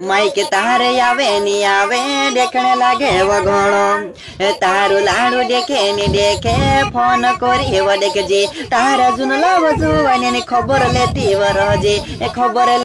Mike તારે આવે ની આવે દેખણે લાગે વગણો. તારું લાડુ દેખે ની દેખે ફોન કરી દેખજે તારા જુન લાવ જુવાની ખબર લેતી વરજે. ખબર